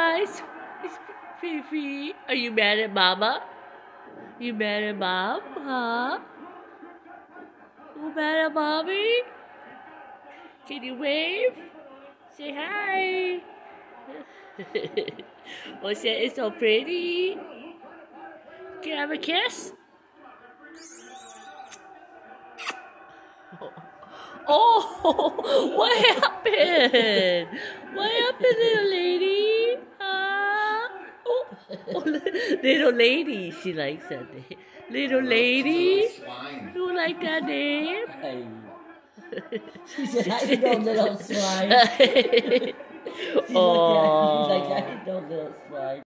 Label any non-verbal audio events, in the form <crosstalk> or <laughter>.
Hi, it's, it's Fifi. Are you mad at Mama? You mad at Mom? Huh? You mad at Mommy? Can you wave? Say hi. <laughs> oh, say it's so pretty. Can I have a kiss? <laughs> Oh, <laughs> what happened? What happened? <laughs> Oh, little lady. She likes that name. Little lady. You like that name? She said, I know little swine. <laughs> <laughs> She's oh. like, I know little swine.